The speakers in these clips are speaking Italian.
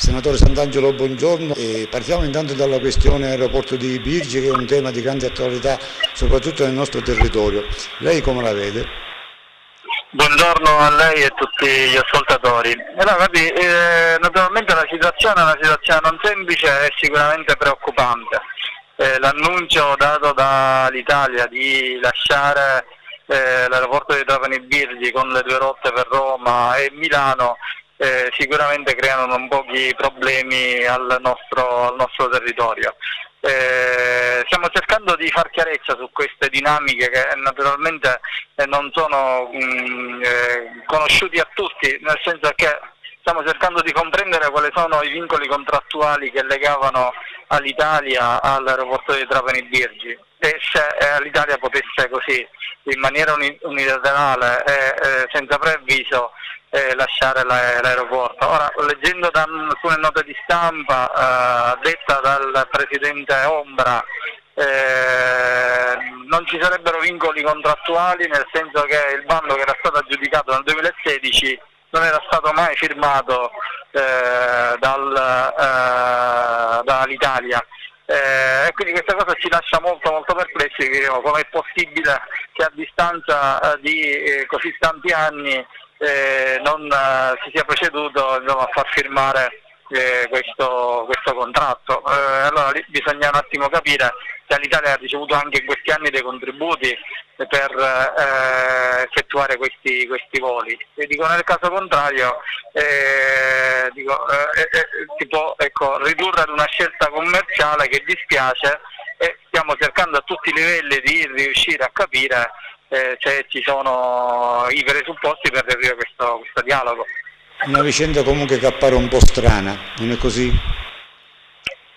Senatore Sant'Angelo, buongiorno. E partiamo intanto dalla questione aeroporto di Birgi, che è un tema di grande attualità soprattutto nel nostro territorio. Lei come la vede? Buongiorno a lei e a tutti gli ascoltatori. Allora, guardi, eh, naturalmente la situazione è una situazione non semplice e sicuramente preoccupante. Eh, l'annuncio dato dall'Italia di lasciare eh, l'aeroporto di Trapani Birgi con le due rotte per Roma e Milano eh, sicuramente creano non pochi problemi al nostro, al nostro territorio. Eh, stiamo cercando di far chiarezza su queste dinamiche che naturalmente eh, non sono mh, mm, eh, conosciuti a tutti, nel senso che stiamo cercando di comprendere quali sono i vincoli contrattuali che legavano all'Italia all'aeroporto di Trapani Birgi e se eh, l'Italia potesse così in maniera unilaterale e senza preavviso eh, lasciare l'aeroporto. Ora, leggendo da alcune note di stampa eh, detta dal Presidente Ombra, eh, non ci sarebbero vincoli contrattuali nel senso che il bando che era stato aggiudicato nel 2016 non era stato mai firmato eh, dal, eh, dall'Italia. Eh, quindi questa cosa ci lascia molto molto perplessi, come è possibile che a distanza di così tanti anni eh, non eh, si sia proceduto insomma, a far firmare eh, questo, questo, contratto. Eh, allora lì bisogna un attimo capire se l'Italia ha ricevuto anche in questi anni dei contributi per eh, effettuare questi, questi, voli. E dico, nel caso contrario eh, dico, si può ecco, ridurre ad una scelta commerciale che dispiace e stiamo cercando a tutti i livelli di riuscire a capire eh, se ci sono i presupposti per aprire questo, questo dialogo. Una vicenda comunque che appare un po' strana, non è così?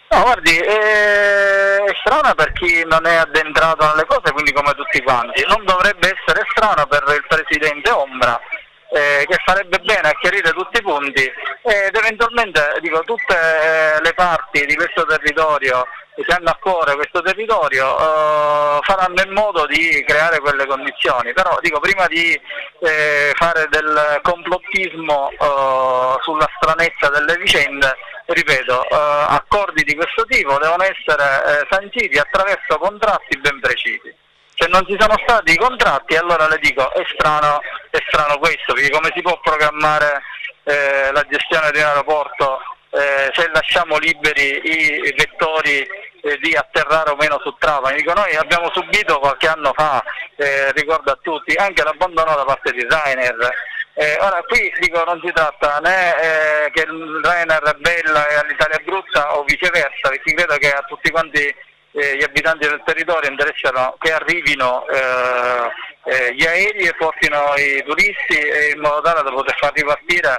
No, guardi, è strana per chi non è addentrato nelle cose, quindi come tutti quanti. Non dovrebbe essere strano per il Presidente Ombra, eh, che farebbe bene a chiarire tutti i punti ed eventualmente dico, tutte eh, le parti di questo territorio che hanno a cuore questo territorio eh, faranno in modo di creare quelle condizioni, però dico prima di eh, fare del complottismo eh, sulla stranezza delle vicende, ripeto, eh, accordi di questo tipo devono essere eh, sanciti attraverso contratti ben precisi. Se non ci sono stati i contratti allora le dico è strano, è strano questo, perché come si può programmare eh, la gestione di un aeroporto eh, se lasciamo liberi i vettori eh, di atterrare o meno su Trapani. Dico, noi abbiamo subito qualche anno fa, eh, ricordo a tutti, anche l'abbandono da parte di Rainer. Eh, ora qui dico, non si tratta né eh, che il Rainer è bella e all'Italia è brutta o viceversa, perché credo che a tutti quanti eh, gli abitanti del territorio interessano che arrivino gli aerei e portino i turisti in modo tale da poter far ripartire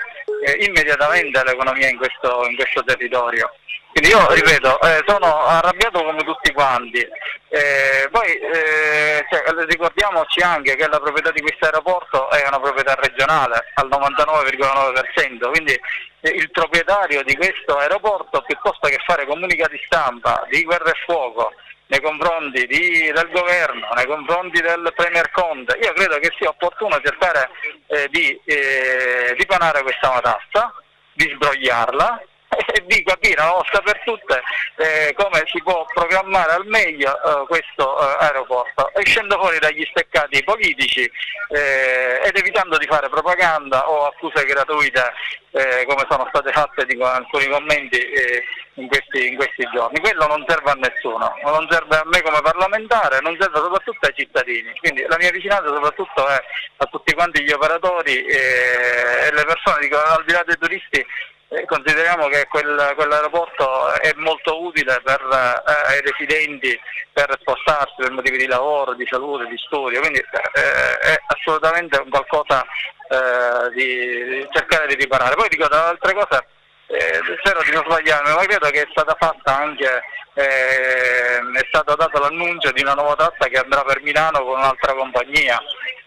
immediatamente l'economia in questo, in questo territorio. Quindi io ripeto, eh, sono arrabbiato come tutti quanti. Eh, poi eh, cioè, ricordiamoci anche che la proprietà di questo aeroporto è una proprietà regionale al 99,9%, quindi eh, il proprietario di questo aeroporto piuttosto che fare comunicati stampa di guerra e fuoco nei confronti di, del governo, nei confronti del Premier Conte, io credo che sia opportuno cercare eh, di eh, ripanare questa matassa, di sbrogliarla e di capire una volta per tutte eh, come si può programmare al meglio eh, questo eh, aeroporto, escendo fuori dagli steccati politici eh, ed evitando di fare propaganda o accuse gratuite eh, come sono state fatte di alcuni commenti eh, in questi, in, questi, giorni. Quello non serve a nessuno, non serve a me come parlamentare, non serve soprattutto ai cittadini. Quindi la mia vicinanza soprattutto è a tutti quanti gli operatori e le persone, dico, al di là dei turisti, eh, consideriamo che quel, quell'aeroporto è molto utile per, eh, ai residenti per spostarsi per motivi di lavoro, di salute, di studio, quindi eh, è assolutamente un qualcosa eh, di, cercare di riparare. Poi dico tra altre cose, eh, spero di non sbagliarmi, ma credo che è stata fatta anche, eh, è stato dato l'annuncio di una nuova tratta che andrà per Milano con un'altra compagnia.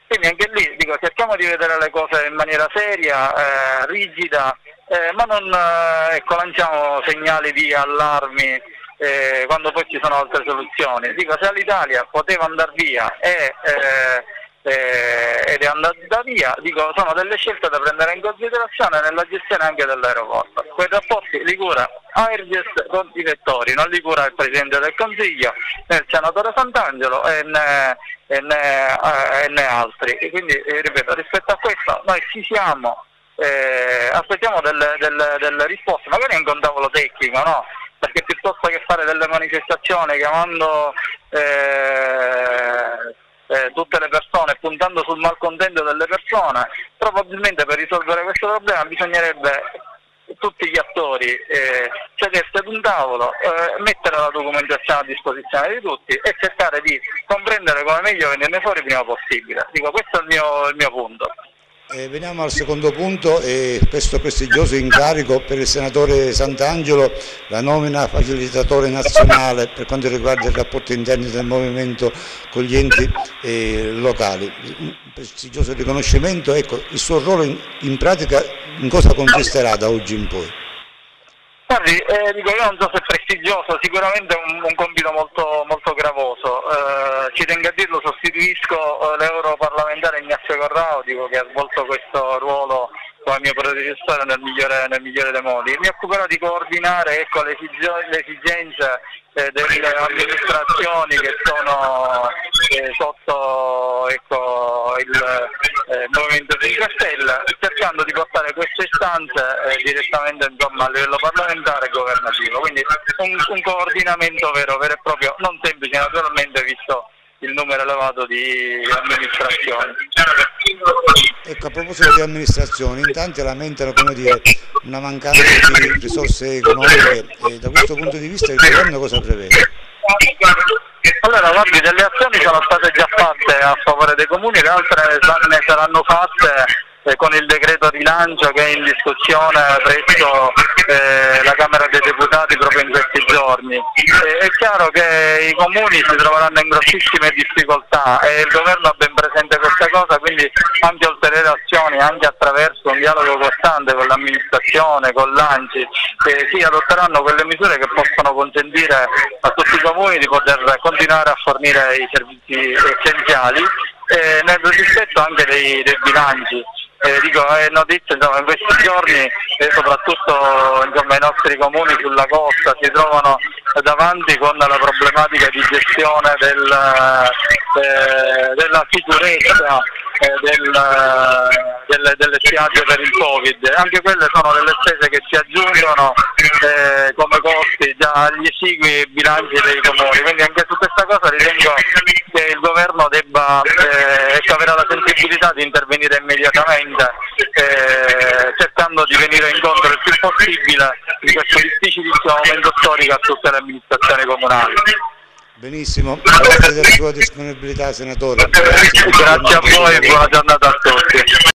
Quindi anche lì dico, cerchiamo di vedere le cose in maniera seria, rigida eh, ma non eh, ecco, lanciamo segnali di allarmi eh, quando poi ci sono altre soluzioni. Dico, se l'Italia poteva andare via e eh, eh, ed è andata via, dico sono delle scelte da prendere in considerazione nella gestione anche dell'aeroporto. Quei rapporti li cura Airgest con i vettori, non li cura il Presidente del Consiglio, né il Senatore Sant'Angelo e né, e né, eh, e né altri. E quindi ripeto, rispetto a questo noi ci siamo, eh, aspettiamo delle, delle, delle, risposte, magari anche un tavolo tecnico, no? perché piuttosto che fare delle manifestazioni chiamando eh, eh, tutte le persone, puntando sul malcontento delle persone, probabilmente per risolvere questo problema bisognerebbe tutti gli attori eh, sedersi ad un tavolo, eh, mettere la documentazione a disposizione di tutti e cercare di comprendere come meglio venirne fuori prima possibile. Dico, questo è il mio, il mio punto. Eh, veniamo al secondo punto, eh, questo prestigioso incarico per il senatore Sant'Angelo, la nomina facilitatore nazionale per quanto riguarda i rapporti interni del movimento con gli enti eh, locali. Un prestigioso riconoscimento, ecco, il suo ruolo in, in pratica in cosa consisterà da oggi in poi? Guardi, eh, dico, io non so se è prestigioso, sicuramente è un, un compito molto, molto gravoso. Eh, ci tengo a dirlo, sostituisco eh, l'europarlamentare Ignazio Corrao, dico, che ha svolto questo ruolo come mio predecessore nel migliore, nel migliore dei modi. Mi occuperò di coordinare ecco, le, esigenze eh, delle amministrazioni che sono eh, sotto ecco, il eh, Movimento 5 Stelle, cercando di portare queste istanze eh, direttamente insomma, a livello parlamentare e governativo. Quindi un, un coordinamento vero, vero e proprio, non semplice naturalmente visto il numero elevato di amministrazioni. Ecco, a proposito di amministrazioni, in tanti lamentano dire, una mancanza di risorse economiche e da questo punto di vista il governo cosa prevede? Allora, guardi, delle azioni sono state già fatte a favore dei comuni, le altre ne saranno fatte eh, con il decreto rilancio che è in discussione presso eh, la Camera dei Deputati proprio in questi giorni. Eh, è chiaro che i comuni si troveranno in grossissime difficoltà e il governo ha ben presente questa cosa, quindi anche ulteriori azioni, anche attraverso un dialogo costante con l'amministrazione, con l'ANCI, eh, si adotteranno quelle misure che possono consentire a tutti i comuni di poter continuare a fornire i servizi essenziali eh, nel rispetto anche dei, dei bilanci eh, dico, è notizia insomma, in questi giorni eh, soprattutto insomma, i nostri comuni sulla costa si trovano davanti con la problematica di gestione del, eh, della sicurezza. eh, del, delle, delle, spiagge per il Covid. Anche quelle sono delle spese che si aggiungono eh, come costi già agli esigui bilanci dei comuni, quindi anche su questa cosa ritengo che il governo debba eh, avere la sensibilità di intervenire immediatamente eh, cercando di venire incontro il più possibile in questo difficilissimo momento storico a tutte le amministrazioni comunali. Benissimo, grazie della sua disponibilità senatore. Grazie, grazie a voi e buona giornata a tutti.